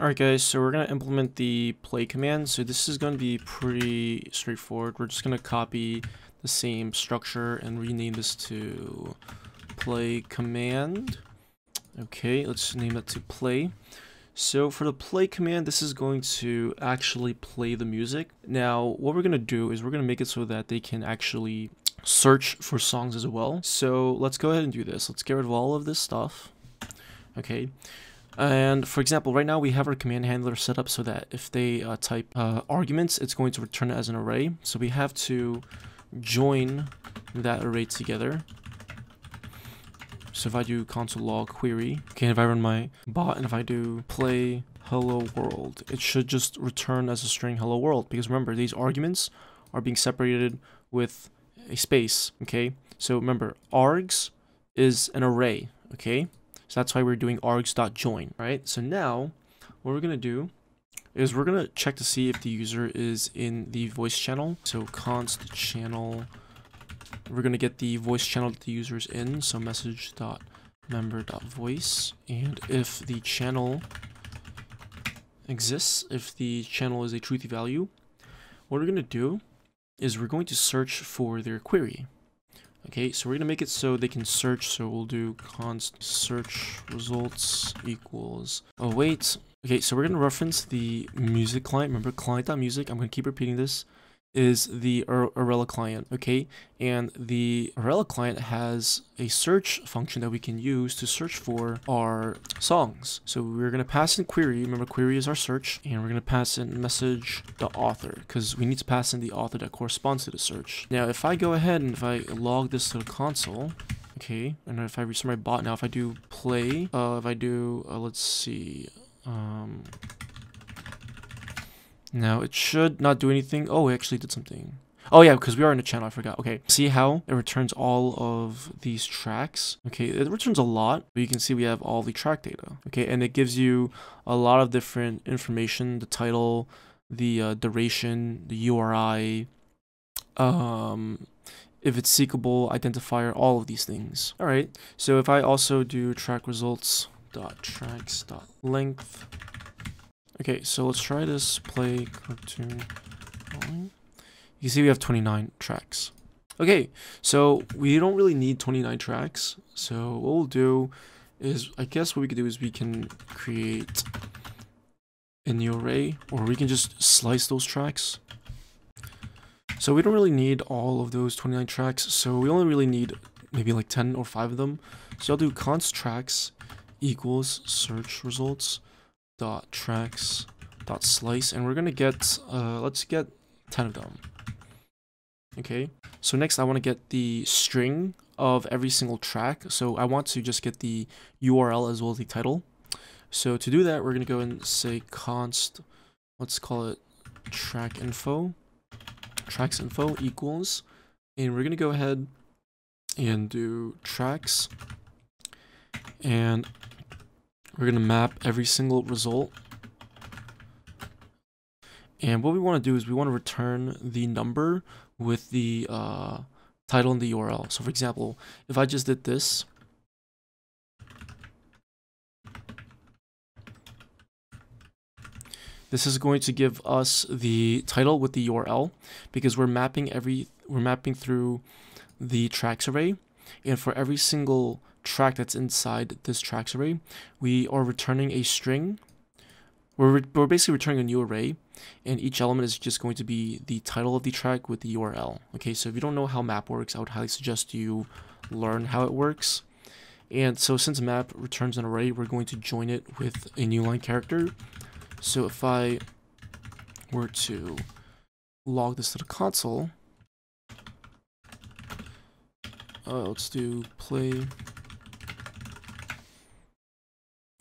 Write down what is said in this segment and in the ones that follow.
Alright guys, so we're going to implement the play command. So this is going to be pretty straightforward. We're just going to copy the same structure and rename this to play command. Okay, let's name that to play. So for the play command, this is going to actually play the music. Now, what we're going to do is we're going to make it so that they can actually search for songs as well. So let's go ahead and do this. Let's get rid of all of this stuff. Okay. And for example, right now we have our command handler set up so that if they uh, type uh, arguments, it's going to return it as an array. So we have to join that array together. So if I do console log query, okay, if I run my bot and if I do play hello world, it should just return as a string hello world because remember these arguments are being separated with a space, okay? So remember args is an array, okay? So that's why we're doing args.join, right? So now what we're going to do is we're going to check to see if the user is in the voice channel. So const channel, we're going to get the voice channel that the user is in. So message.member.voice. And if the channel exists, if the channel is a truthy value, what we're going to do is we're going to search for their query. Okay, so we're to make it so they can search. So we'll do const search results equals. Oh, wait. Okay, so we're to reference the music client. Remember client.music. I'm to keep repeating this is the Erela client, okay? And the Erela client has a search function that we can use to search for our songs. So we're going to pass in query, remember query is our search, and we're going to pass in message the author because we need to pass in the author that corresponds to the search. Now, if I go ahead and if I log this to the console, okay, and if I restart my bot now, if I do play, uh, if I do, uh, let's see, um, now it should not do anything. Oh, it actually did something. Oh yeah, because we are in a channel, I forgot. Okay, see how it returns all of these tracks? Okay, it returns a lot, but you can see we have all the track data. Okay, and it gives you a lot of different information, the title, the uh, duration, the URI, um, if it's seekable, identifier, all of these things. All right, so if I also do track results dot tracks dot length Okay, so let's try this play cartoon. You see we have 29 tracks. Okay, so we don't really need 29 tracks. So what we'll do is, I guess what we could do is we can create a new array, or we can just slice those tracks. So we don't really need all of those 29 tracks, so we only really need maybe like 10 or 5 of them. So I'll do const tracks equals search results dot tracks dot slice and we're gonna get uh let's get 10 of them. Okay so next i want to get the string of every single track. So i want to just get the url as well as the title. So to do that we're gonna go and say const let's call it track info. Tracks info equals and we're gonna go ahead and do tracks. And we're going to map every single result. And what we want to do is we want to return the number with the uh, title and the URL. So for example, if I just did this, this is going to give us the title with the URL because we're mapping every we're mapping through the tracks array and for every single track that's inside this tracks array, we are returning a string. We're, re we're basically returning a new array, and each element is just going to be the title of the track with the URL. Okay, so if you don't know how map works, I would highly suggest you learn how it works. And so since map returns an array, we're going to join it with a new line character. So if I were to log this to the console, uh, let's do play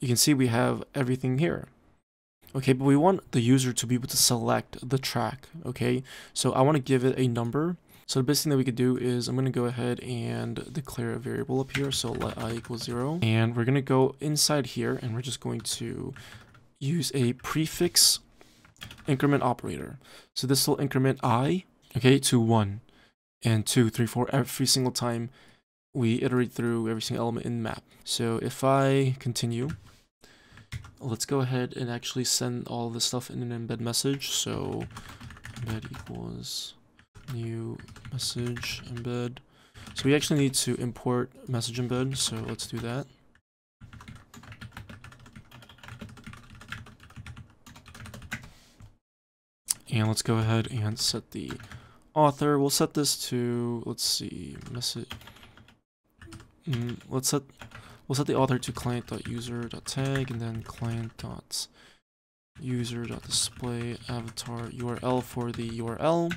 you can see we have everything here. Okay, but we want the user to be able to select the track, okay? So I want to give it a number. So the best thing that we could do is I'm going to go ahead and declare a variable up here. So let i equal 0. And we're going to go inside here and we're just going to use a prefix increment operator. So this will increment i, okay, to 1 and 2, 3, 4 every single time we iterate through every single element in the map. So if I continue, let's go ahead and actually send all this stuff in an embed message. So embed equals new message embed. So we actually need to import message embed. So let's do that. And let's go ahead and set the author. We'll set this to, let's see, message. Mm, let's set We'll set the author to client.user.tag and then client.user.display avatar URL for the URL.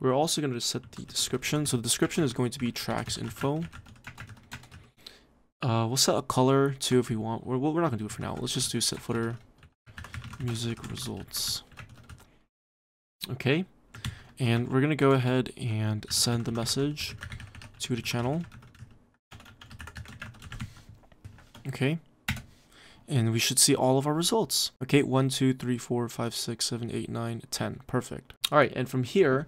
We're also going to set the description. So the description is going to be tracks info. Uh, we'll set a color too if we want. We're, we're not going to do it for now. Let's just do set footer music results. Okay. And we're going to go ahead and send the message to the channel. Okay. And we should see all of our results. Okay, 1, 2, 3, 4, 5, 6, 7, 8, 9, 10. Perfect. All right, and from here,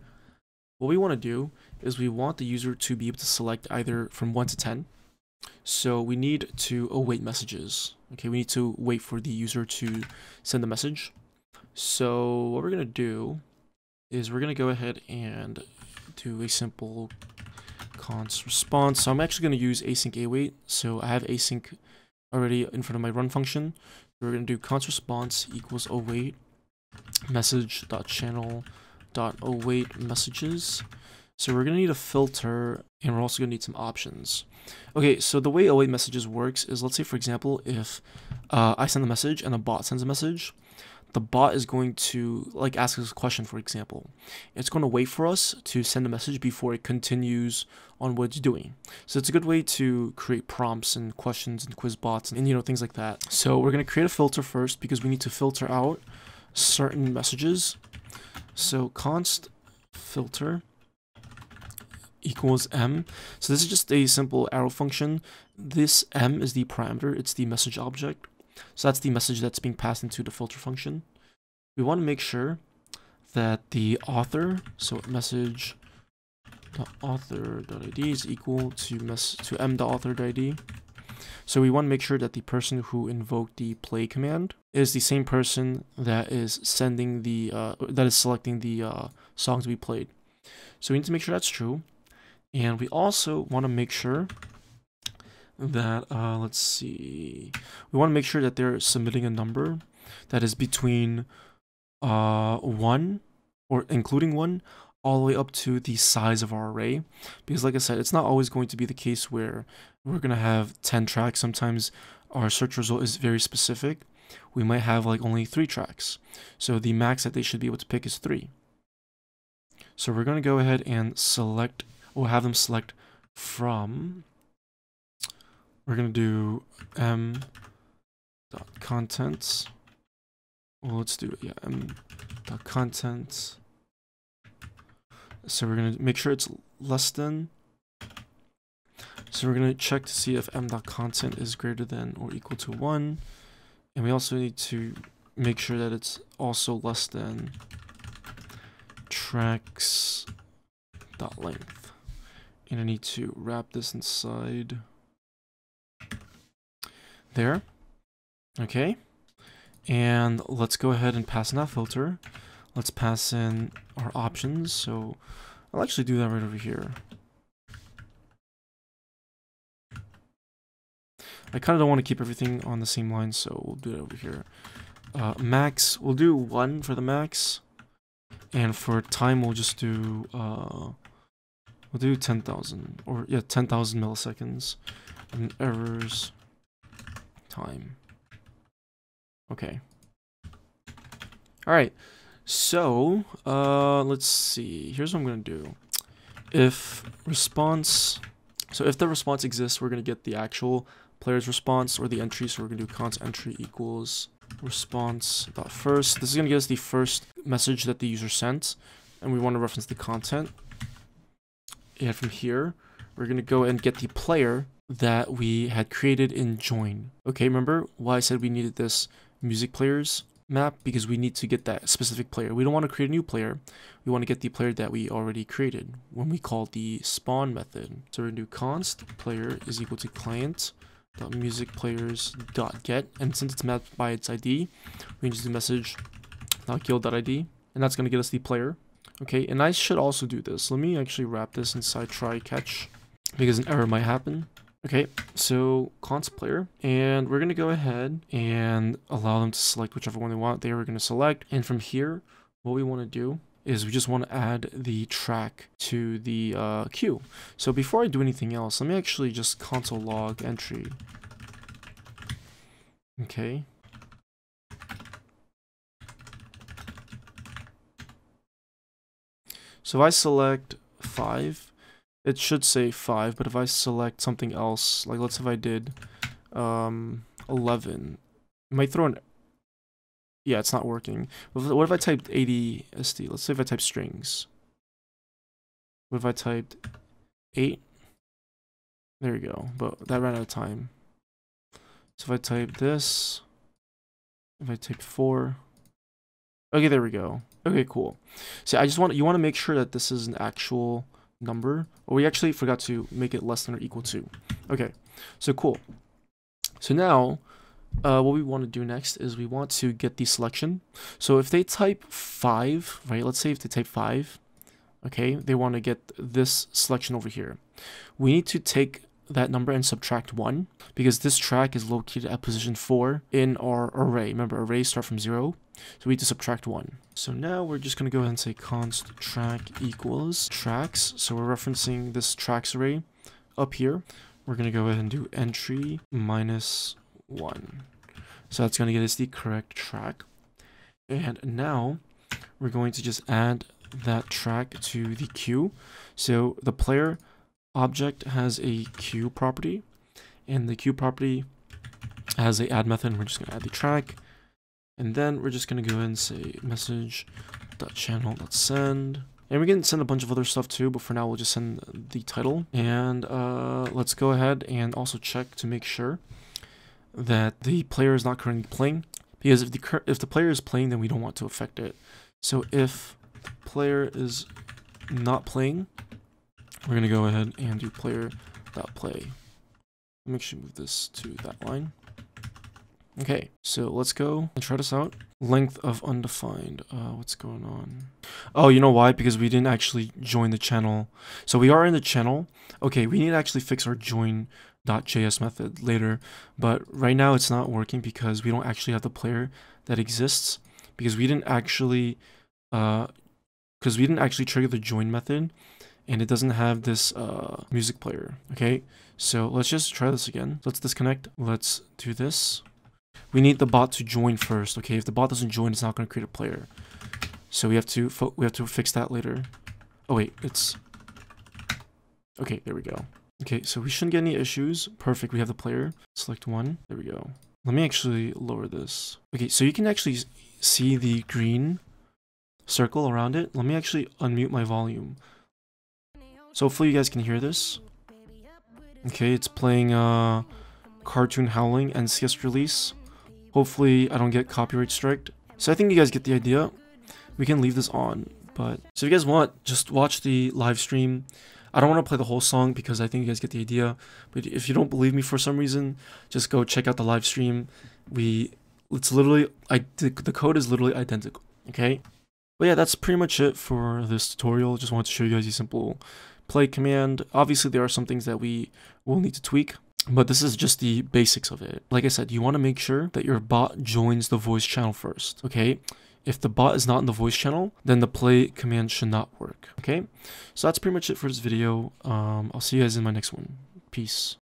what we want to do is we want the user to be able to select either from 1 to 10. So we need to await messages. Okay, we need to wait for the user to send the message. So what we're going to do is we're going to go ahead and do a simple const response. So I'm actually going to use async await. So I have async already in front of my run function. We're going to do const response equals await message dot channel dot await messages. So we're going to need a filter and we're also going to need some options. Okay, so the way await messages works is let's say for example if uh, I send a message and a bot sends a message, the bot is going to like ask us a question, for example. It's going to wait for us to send a message before it continues on what it's doing. So it's a good way to create prompts and questions and quiz bots and, you know things like that. So we're going to create a filter first because we need to filter out certain messages. So const filter equals m. So this is just a simple arrow function. This m is the parameter, it's the message object. So that's the message that's being passed into the filter function. We want to make sure that the author, so message author.id is equal to mess to m.author.id. So we want to make sure that the person who invoked the play command is the same person that is sending the uh, that is selecting the uh, songs we played. So we need to make sure that's true, and we also want to make sure that, uh, let's see, we want to make sure that they're submitting a number that is between uh, 1 or including 1 all the way up to the size of our array. Because like I said, it's not always going to be the case where we're going to have 10 tracks. Sometimes our search result is very specific. We might have like only 3 tracks. So the max that they should be able to pick is 3. So we're going to go ahead and select, or have them select from we're gonna do m dot contents. Well, let's do it. Yeah, m dot contents. So we're gonna make sure it's less than. So we're gonna check to see if m dot content is greater than or equal to one, and we also need to make sure that it's also less than tracks dot length. And I need to wrap this inside there. Okay. And let's go ahead and pass in that filter. Let's pass in our options. So I'll actually do that right over here. I kind of don't want to keep everything on the same line, so we'll do it over here. Uh, max, we'll do one for the max. And for time, we'll just do, uh, we'll do 10,000, or yeah, 10,000 milliseconds. And errors, time. Okay. Alright, so, uh, let's see. Here's what I'm going to do. If response, so if the response exists, we're going to get the actual player's response or the entry. So we're going to do const entry equals response dot first. This is going to give us the first message that the user sent, and we want to reference the content. And from here, we're going to go and get the player that we had created in join. Okay, remember why I said we needed this music players map? Because we need to get that specific player. We don't want to create a new player. We want to get the player that we already created when we call the spawn method. So we're going to do const player is equal to client dot music players dot get and since it's mapped by its ID we can just do message dot guild.id and that's going to get us the player okay and I should also do this let me actually wrap this inside try catch because an error might happen okay so const player and we're to go ahead and allow them to select whichever one they want they are to select and from here what we want to do is we just want to add the track to the uh, queue. So before I do anything else, let me actually just console log entry. Okay. So if I select 5, it should say 5, but if I select something else, like let's say if I did um, 11, it might throw an yeah, it's not working. What if I typed ADSD? Let's say if I type strings. What if I typed 8? There we go. But that ran out of time. So if I type this, if I type 4. Okay, there we go. Okay, cool. See, I just want you want to make sure that this is an actual number. Or we actually forgot to make it less than or equal to. Okay, so cool. So now uh, what we want to do next is we want to get the selection. So if they type 5, right, let's say if they type 5, okay, they want to get this selection over here. We need to take that number and subtract 1 because this track is located at position 4 in our array. Remember, arrays start from 0, so we need to subtract 1. So now we're just going to go ahead and say const track equals tracks. So we're referencing this tracks array up here. We're going to go ahead and do entry minus 1. So that's going to get us the correct track. And now we're going to just add that track to the queue. So the player object has a queue property and the queue property has a add method. we're just going to add the track. And then we're just going to go and say message dot channel dot send. And we can send a bunch of other stuff too but for now we'll just send the title. And uh, let's go ahead and also check to make sure that the player is not currently playing. Because if the if the player is playing then we don't want to affect it. So if player is not playing we're gonna go ahead and do player dot play. Make sure you move this to that line okay so let's go and try this out. Length of undefined uh what's going on? Oh you know why? Because we didn't actually join the channel. So we are in the channel. Okay we need to actually fix our join .js method later, but right now it's not working because we don't actually have the player that exists because we didn't actually uh because we didn't actually trigger the join method and it doesn't have this uh music player okay? So let's just try this again. Let's disconnect. Let's do this we need the bot to join first okay if the bot doesn't join it's not going to create a player so we have to we have to fix that later oh wait it's okay there we go Okay, so we shouldn't get any issues. Perfect, we have the player. Select one. There we go. Let me actually lower this. Okay, so you can actually see the green circle around it. Let me actually unmute my volume. So hopefully you guys can hear this. Okay, it's playing uh, Cartoon Howling NCS release. Hopefully I don't get copyright striked. So I think you guys get the idea. We can leave this on, but... So if you guys want, just watch the live stream. I don't want to play the whole song because I think you guys get the idea. But if you don't believe me for some reason, just go check out the live stream. We, it's literally, I the code is literally identical. Okay. But yeah, that's pretty much it for this tutorial. Just wanted to show you guys a simple play command. Obviously, there are some things that we will need to tweak. But this is just the basics of it. Like I said, you want to make sure that your bot joins the voice channel first, okay? If the bot is not in the voice channel, then the play command should not work. Okay, so that's pretty much it for this video. Um, I'll see you guys in my next one. Peace.